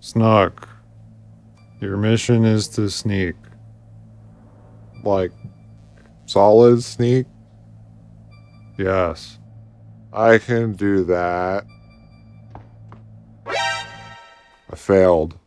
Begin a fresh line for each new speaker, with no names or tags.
Snuck. your mission is to sneak.
Like, solid sneak?
Yes.
I can do that. I failed.